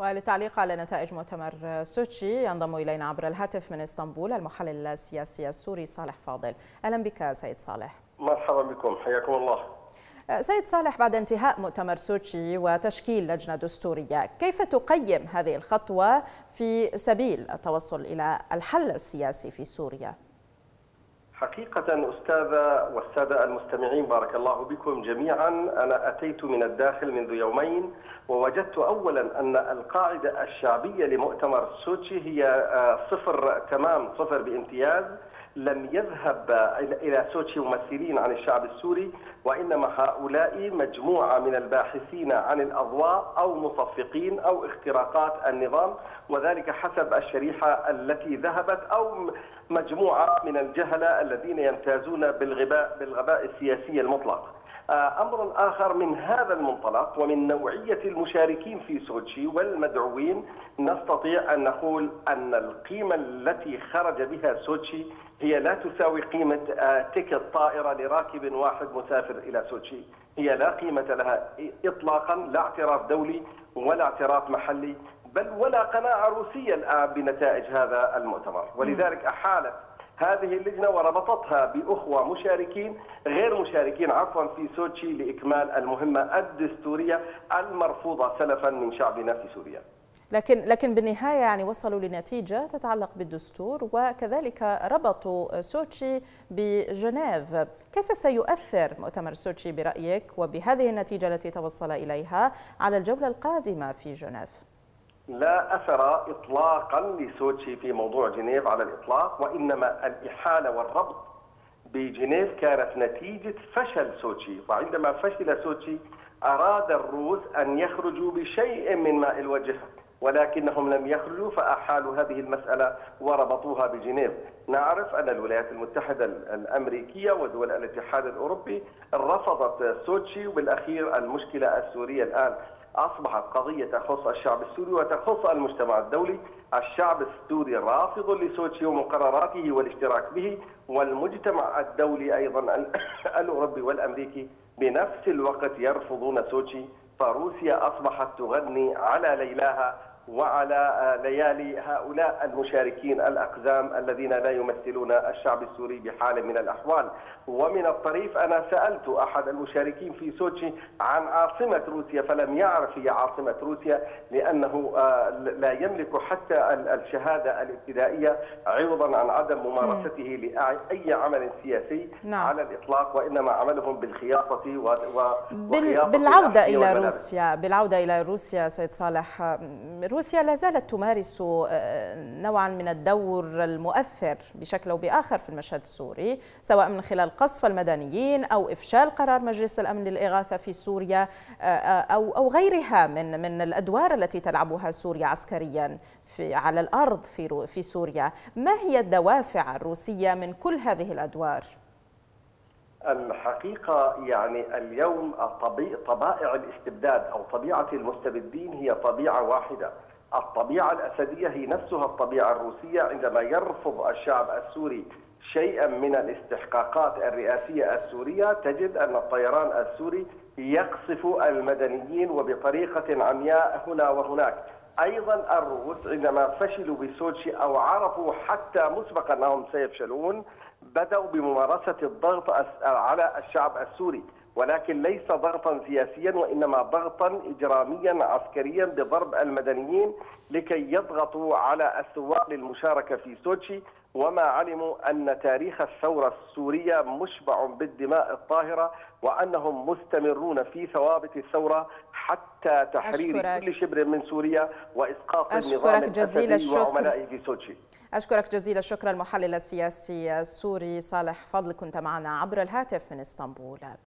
وللتعليق على نتائج مؤتمر سوتشي ينضم إلينا عبر الهاتف من إسطنبول المحلل السياسي السوري صالح فاضل. أهلا بك سيد صالح. مرحبا بكم. حياكم الله. سيد صالح بعد انتهاء مؤتمر سوتشي وتشكيل لجنة دستورية كيف تقيم هذه الخطوة في سبيل التوصل إلى الحل السياسي في سوريا؟ حقيقة أستاذة والسادة المستمعين بارك الله بكم جميعا. أنا أتيت من الداخل منذ يومين ووجدت أولا أن القاعدة الشعبية لمؤتمر سوتشي هي صفر تمام صفر بامتياز. لم يذهب إلى سوتشي ممثلين عن الشعب السوري وإنما هؤلاء مجموعة من الباحثين عن الأضواء أو مصفقين أو اختراقات النظام وذلك حسب الشريحة التي ذهبت أو مجموعة من الجهلة الذين يمتازون بالغباء بالغباء السياسي المطلق. أمر آخر من هذا المنطلق ومن نوعية المشاركين في سوتشي والمدعوين نستطيع أن نقول أن القيمة التي خرج بها سوتشي هي لا تساوي قيمة تيكت طائره لراكب واحد مسافر إلى سوتشي، هي لا قيمة لها اطلاقا لا اعتراف دولي ولا اعتراف محلي بل ولا قناعة روسية الآن بنتائج هذا المؤتمر، ولذلك أحالت هذه اللجنة وربطتها بأخوة مشاركين غير مشاركين عفوا في سوتشي لإكمال المهمة الدستورية المرفوضة سلفا من شعبنا في سوريا لكن لكن بالنهاية يعني وصلوا لنتيجة تتعلق بالدستور وكذلك ربطوا سوتشي بجنيف، كيف سيؤثر مؤتمر سوتشي برأيك وبهذه النتيجة التي توصل إليها على الجولة القادمة في جنيف؟ لا أثر اطلاقا لسوتشي في موضوع جنيف على الإطلاق وإنما الإحالة والربط بجنيف كانت نتيجة فشل سوتشي. وعندما فشل سوتشي أراد الروس أن يخرجوا بشيء من ماء الوجه ولكنهم لم يخرجوا فأحالوا هذه المسألة وربطوها بجنيف. نعرف أن الولايات المتحدة الأمريكية ودول الاتحاد الأوروبي رفضت سوتشي وبالأخير المشكلة السورية الآن أصبحت قضية تخص الشعب السوري وتخص المجتمع الدولي، الشعب السوري رافض لسوتشي ومقرراته والاشتراك به والمجتمع الدولي أيضا الأوروبي والأمريكي بنفس الوقت يرفضون سوتشي فروسيا أصبحت تغني على ليلاها وعلى ليالي هؤلاء المشاركين الأقزام الذين لا يمثلون الشعب السوري بحال من الأحوال. ومن الطريف أنا سألت أحد المشاركين في سوتشي عن عاصمة روسيا فلم يعرف هي عاصمة روسيا لأنه لا يملك حتى الشهادة الابتدائية عوضا عن عدم ممارسته لأي عمل سياسي نعم. على الإطلاق وإنما عملهم بالخياطة وخياطة بالعودة إلى روسيا. بالعودة إلى روسيا سيد صالح. روسيا لا زالت تمارس نوعا من الدور المؤثر بشكل أو بآخر في المشهد السوري سواء من خلال قصف المدنيين أو إفشال قرار مجلس الأمن للإغاثة في سوريا أو أو غيرها من من الأدوار التي تلعبها سوريا عسكريا في على الأرض في في سوريا، ما هي الدوافع الروسية من كل هذه الأدوار؟ الحقيقة يعني اليوم طبائع الاستبداد أو طبيعة المستبدين هي طبيعة واحدة. الطبيعة الأسدية هي نفسها الطبيعة الروسية عندما يرفض الشعب السوري شيئا من الاستحقاقات الرئاسية السورية تجد أن الطيران السوري يقصف المدنيين وبطريقة عمياء هنا وهناك. أيضا الروس عندما فشلوا بسوتشي أو عرفوا حتى مسبقا أنهم سيفشلون بدأوا بممارسة الضغط على الشعب السوري. ولكن ليس ضغطا سياسيا وإنما ضغطا اجراميا عسكريا بضرب المدنيين لكي يضغطوا على الثوار للمشاركة في سوتشي وما علموا أن تاريخ الثورة السورية مشبع بالدماء الطاهرة وأنهم مستمرون في ثوابت الثورة حتى تحرير أشكرك. كل شبر من سوريا وإسقاط النظام جزيل وعملائه في سوتشي. أشكرك جزيل الشكر المحلل السياسي السوري صالح فضل كنت معنا عبر الهاتف من إسطنبول.